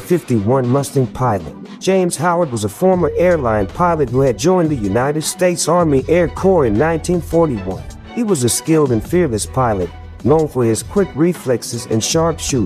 P-51 Mustang pilot. James Howard was a former airline pilot who had joined the United States Army Air Corps in 1941. He was a skilled and fearless pilot, known for his quick reflexes and sharp shooting.